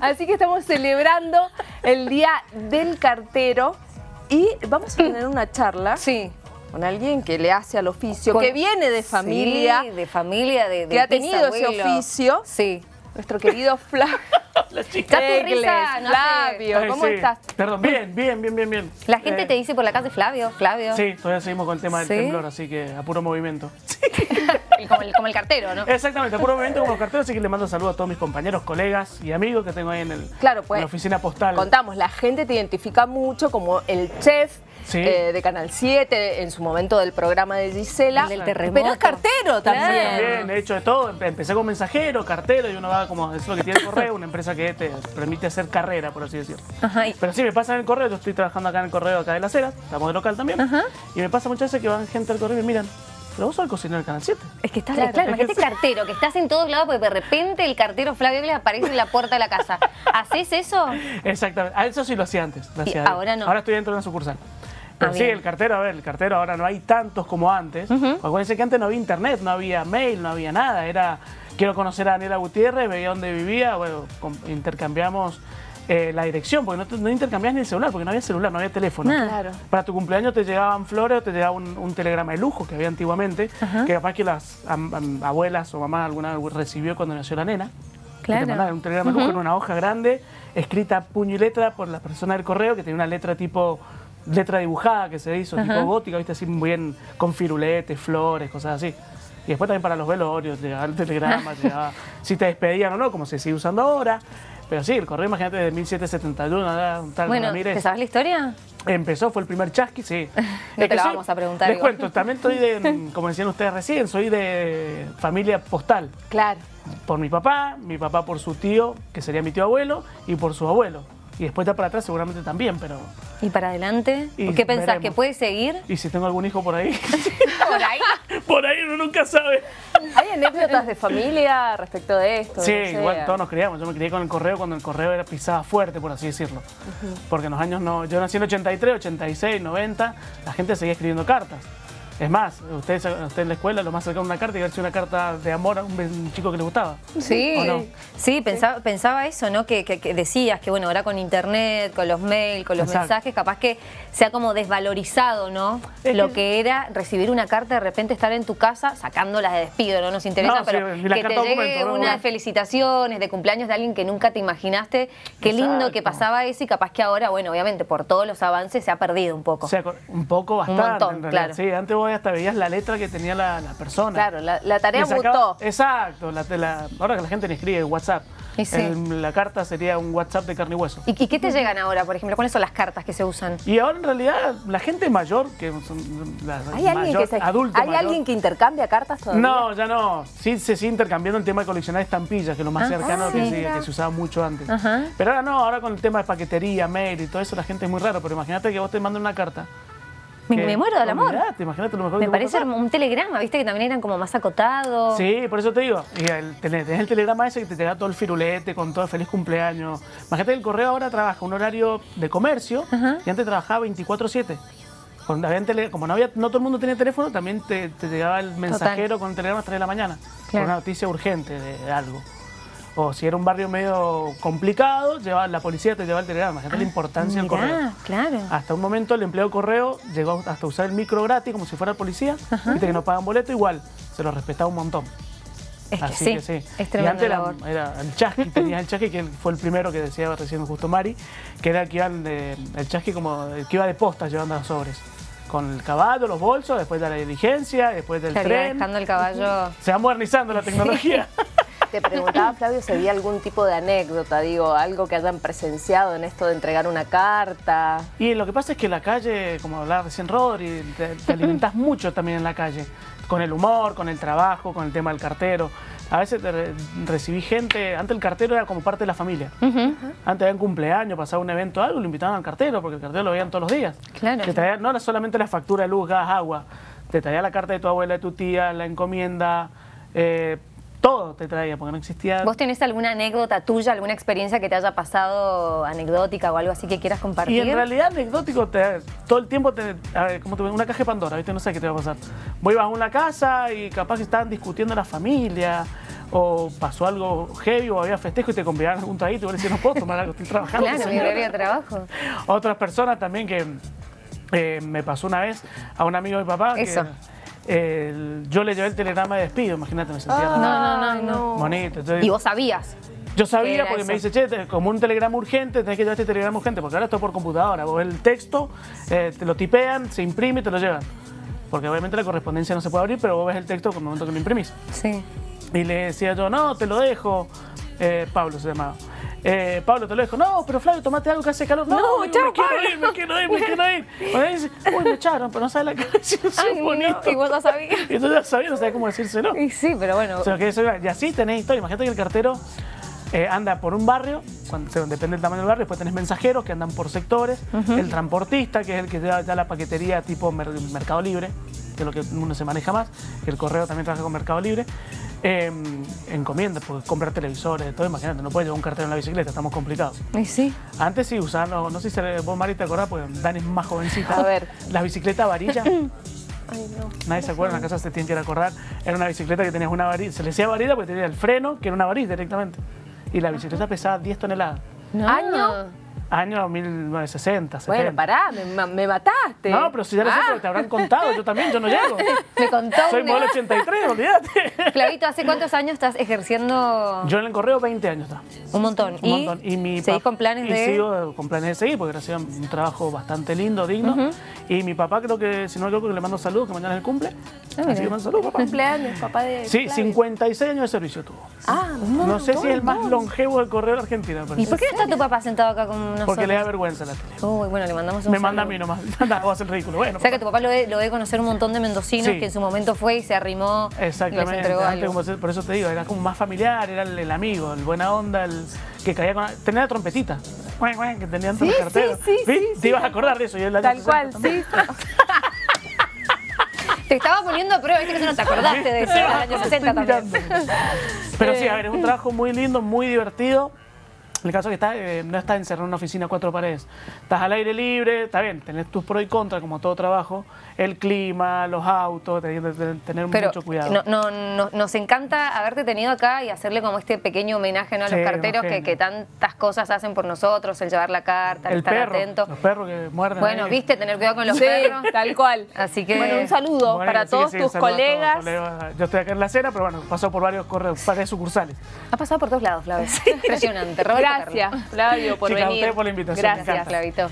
Así que estamos celebrando el Día del Cartero y vamos a tener una charla. Sí. Con alguien que le hace al oficio, Con- que viene de familia, Sí, de familia, de, de que ha tenido ese oficio. Sí. Nuestro querido Flavio. La chica. No. Flavio, Ay, ¿cómo sí. estás? Perdón, bien, bien, bien, bien, bien. La gente Eh, te dice por la calle Flavio, Flavio. Sí, todavía seguimos con el tema del ¿Sí? temblor, así que a puro movimiento. Como, el, como el cartero, ¿no? Exactamente, a puro movimiento como los carteros, así que le mando saludos a todos mis compañeros, colegas y amigos que tengo ahí en, el, Claro, pues. en la oficina postal. Contamos, la gente te identifica mucho como el chef Sí. eh, de Canal 7, en su momento del programa de Gisela. El del terremoto. Pero es cartero también. Claro. Bien, he hecho de todo. Empe- Empecé como mensajero, cartero, y uno va como, es lo que tiene el correo, una empresa que te permite hacer carrera, por así decirlo. Ajá. Pero sí, me pasa en el correo, yo estoy trabajando acá en el correo acá de las Heras, estamos de local también, y me pasa muchas veces que van gente al correo y me miran, pero vos sos el cocinero del Canal 7. Es que estás, Claro. claro, Es que imagínate cartero, que estás en todos lados porque de repente el cartero Flavio aparece en la puerta de la casa. ¿Haces eso? Exactamente, a eso sí lo hacía antes. lo ahora no. Ahora estoy dentro de una sucursal. Pero Ah, sí, bien. el cartero, a ver, el cartero ahora no hay tantos como antes. Acuérdense que antes no había internet, no había mail, no había nada. Era, quiero conocer a Daniela Gutiérrez, veía dónde vivía, bueno, intercambiamos eh, la dirección, porque no, te- no intercambiabas ni el celular, porque no había celular, no había teléfono. Claro. Para tu cumpleaños te llegaban flores o te llegaba un, un telegrama de lujo que había antiguamente, que capaz que las am- am- abuelas o mamás alguna vez recibió cuando nació la nena. Que Claro. te mandaban un telegrama de lujo en una hoja grande, escrita puño y letra por la persona del correo, que tenía una letra tipo letra dibujada que se hizo, tipo gótica, viste, así muy bien, con firuletes, flores, cosas así. Y después también para los velorios, llegaba el telegrama, llegaba si te despedían o no, como se sigue usando ahora. Pero sí, el correo, imagínate, de 1771, era un tal Bueno, Ramírez. ¿te sabes la historia? Empezó, fue el primer chasqui, sí. No Es te la soy- vamos a preguntar Les igual. cuento, también estoy de, como decían ustedes recién, soy de familia postal. Claro. Por mi papá, mi papá por su tío, que sería mi tío abuelo, y por su abuelo. Y después está para atrás seguramente también, pero... ¿Y para adelante? Y ¿Qué pensás? ¿Que puede seguir? ¿Y si tengo algún hijo por ahí? Por ahí. Por ahí uno nunca sabe. ¿Hay anécdotas de familia respecto de esto? Sí, No igual todos nos criamos. Yo me crié con el correo cuando el correo era pisada fuerte, por así decirlo. Porque en los años no. Yo nací en 83, 86, 90, la gente seguía escribiendo cartas. Es más, ustedes usted en la escuela lo más a una carta y verse una carta de amor a un, chico que le gustaba. Sí, sí, pensaba, pensaba eso, ¿no? Que, que- que decías que, bueno, ahora con internet, con los mails, con los Exacto. mensajes, capaz que se ha como desvalorizado, ¿no? Es Lo que- que era recibir una carta, de repente estar en tu casa, sacándolas de despido, no nos interesa, No, pero que te llegue documento, ¿no? unas felicitaciones de cumpleaños de alguien que nunca te imaginaste. Qué lindo que pasaba eso y capaz que ahora, bueno, obviamente por todos los avances se ha perdido un poco. O sea, un poco, bastante. montón, en realidad. claro. Sí, antes vos hasta veías la letra que tenía la, la persona. Claro, la, la tarea Le mutó. Exacto. La, la- ahora que la gente ni escribe WhatsApp. Y sí. El- la carta sería un WhatsApp de carne y hueso. ¿Y, y qué te llegan ahora, por ejemplo? ¿Cuáles son las cartas que se usan? Y ahora en realidad la gente mayor, que son las ¿Hay, alguien que, se- adulto ¿hay mayor- alguien que intercambia cartas todavía? No, ya no. Sí se sigue intercambiando el tema de coleccionar estampillas, que es lo más Ah, cercano que, sí. se, que se usaba mucho antes. Ajá. Pero ahora no, ahora con el tema de paquetería, mail y todo eso, la gente es muy raro. Pero imagínate que vos te mandan una carta. Me, me muero del amor. Imagínate lo mejor Me que parece un telegrama, viste que también eran como más acotados. Sí, por eso te digo. Y el, tenés, tenés el telegrama ese que te llega todo el firulete con todo el feliz cumpleaños. Imagínate que el correo ahora trabaja un horario de comercio y antes trabajaba 24-7. Cuando habían tele- como no, había, no todo el mundo tenía teléfono, también te, te llegaba el mensajero con el telegrama a las 3 de la mañana. Claro. Por una noticia urgente de, de algo. O si era un barrio medio complicado, llevaba, la policía te llevaba el telegrama. Imagínate la importancia del correo. claro. Hasta un momento el empleo de correo llegó hasta usar el micro gratis como si fuera policía. Viste que no pagan boleto, igual. Se lo respetaba un montón. Es que Así sí, que sí. es y antes era, el chasqui, tenías el chasqui, que fue el primero que decía recién justo Mari, que era el que iba de- el chasqui como el que iba de postas llevando los sobres. Con el caballo, los bolsos, después de la diligencia, después del Claro, tren. dejando el caballo. Se va modernizando la tecnología. Te preguntaba, Flavio, si había algún tipo de anécdota, digo, algo que hayan presenciado en esto de entregar una carta. Y lo que pasa es que la calle, como hablaba recién Rodri, te, te alimentas mucho también en la calle. Con el humor, con el trabajo, con el tema del cartero. A veces te recibí gente, antes el cartero era como parte de la familia. Antes había un cumpleaños, pasaba un evento, algo, lo invitaban al cartero, porque el cartero lo veían todos los días. Claro. Te traía, no era solamente la factura de luz, gas, agua. Te traía la carta de tu abuela, de tu tía, la encomienda, eh, todo te traía, porque no existía... ¿Vos tenés alguna anécdota tuya, alguna experiencia que te haya pasado anecdótica o algo así que quieras compartir? Y en realidad anecdótico, te- todo el tiempo, te, a ver, ¿cómo te una caja de Pandora, ¿viste? No sé qué te va a pasar. Vos ibas a una casa y capaz que estaban discutiendo la familia, o pasó algo heavy o había festejo y te convidaron a algún traguito y vos decís, no puedo tomar algo, estoy trabajando. Claro, mi señora". horario de trabajo. Otras personas también que eh, me pasó una vez a un amigo de mi papá que. Eh, yo le llevé el telegrama de despido, imagínate, me sentía no, no, no, no. bonito. Entonces, Y vos sabías. yo ¿Qué sabía porque me dice, che, te- como un telegrama urgente, tenés que llevar este telegrama urgente, porque ahora es por computadora. Vos el texto, eh, te lo tipean, se imprime y te lo llevan. Porque obviamente la correspondencia no se puede abrir, pero vos ves el texto con el momento que lo imprimís. Sí. Y le decía yo, no, te lo dejo. Eh, Pablo se llamaba. Eh, Pablo, te lo dejo. No, pero Flavio, tomate algo que hace calor. No, No, chao, me quiero ir, me quiero ir, me quiero ir. Dice, uy, me echaron, pero no sabe la canción, Ay, bonito. no, y vos ya sabías. Y tú ya sabías, no sabes cómo decírselo. Y sí, pero bueno. O sea, que eso y así tenés historia. Imagínate que el cartero eh, anda por un barrio, cuando, depende del tamaño del barrio, después tenés mensajeros que andan por sectores, el transportista, que es el que lleva ya la paquetería tipo mer- Mercado Libre, que es lo que uno se maneja más, que el correo también trabaja con Mercado Libre. Eh, encomiendas, porque comprar televisores, todo, imagínate, no puedes llevar un cartero en la bicicleta, estamos complicados. Y sí. Antes sí usaban, no, no sé si vos, Mari, te acordás, porque Dani es más jovencita. A ver. Las bicicletas varillas. Ay, no. Nadie se acuerda, en la casa se tienen que ir a acordar. Era una bicicleta que tenías una varilla, se le decía varilla porque tenía el freno, que era una varilla directamente. Y la bicicleta pesaba 10 toneladas. No. ¿Año? Año 1960, 70. Bueno, pará, me, ma- me mataste. No, pero si ya lo sé, Ah. porque te habrán contado, yo también, yo no llego. Me contó. Soy modelo negocio. 83, olvídate. Flavito, ¿hace cuántos años estás ejerciendo Yo en el correo 20 años está. un montón? Un montón. Y mi seguís con planes y de...? sigo con planes de seguir, porque gracias a un trabajo bastante lindo, digno. Y mi papá creo que, si no me equivoco, que le mando saludos, que mañana es el cumple. Ah, Así que mando saludos, papá. Cumpleaños, papá de. Sí, Flavio. 56 años de servicio tuvo. Ah, un No sé si es el más montón. longevo del correo de Argentina. ¿Y por qué no está tu papá sentado acá con nosotros? Porque le da vergüenza la tele. Uy, bueno, le mandamos un Me manda a mí nomás. Nada, hacer ridículo. Bueno, O sea que tu papá lo ve, lo ve conocer un montón de mendocinos Sí. que en su momento fue y se arrimó y les Exactamente. entregó Antes, algo. como se- por eso te digo, era como más familiar, era el, el amigo, el buena onda, el que caía con. Tenía la trompetita. Que tenían los Sí, sí, sí, ¿Sí? Te ibas a acordar de eso. Yo año Tal 60 cual, sí. Te estaba poniendo a prueba, viste que no te acordaste de eso en el año Estoy 60 también. Pero sí, a ver, es un trabajo muy lindo, muy divertido. El caso es que estás, eh, no estás encerrado en una oficina a cuatro paredes. Estás al aire libre, está bien, tenés tus pros y contras como todo trabajo. El clima, los autos, tenés que tener- Pero mucho cuidado. no, no, no- nos encanta haberte tenido acá y hacerle como este pequeño homenaje ¿no? a los carteros que, que tantas cosas hacen por nosotros, el llevar la carta, el, el estar perro, atento. los perros que muerden. Bueno, ahí. viste, tener cuidado con los Sí, perros. tal cual. Así que- Bueno, un saludo Bueno, para sí, todos sí, tus todos, colegas. Yo estoy acá en la acera, pero bueno, paso por varios correos, varias sucursales. Ha pasado por todos lados, Flavio. Impresionante. Roberto Gracias. Flavio, por Chicas, a venir. ustedes por la invitación, Gracias. Flavito.